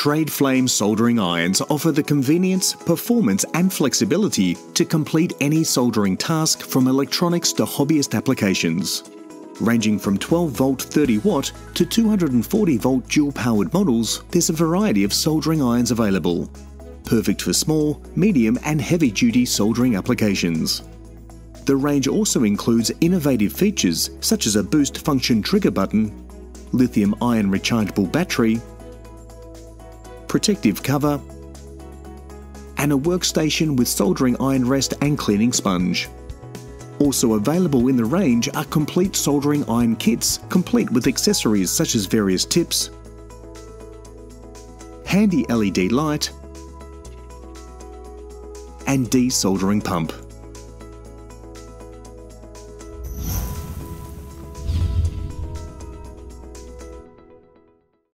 Tradeflame soldering irons offer the convenience, performance, and flexibility to complete any soldering task from electronics to hobbyist applications. Ranging from 12 volt 30 watt to 240 volt dual powered models, there's a variety of soldering irons available. Perfect for small, medium, and heavy duty soldering applications. The range also includes innovative features such as a boost function trigger button, lithium ion rechargeable battery, protective cover, and a workstation with soldering iron rest and cleaning sponge. Also available in the range are complete soldering iron kits, complete with accessories such as various tips, handy LED light, and desoldering pump.